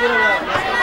தூரம்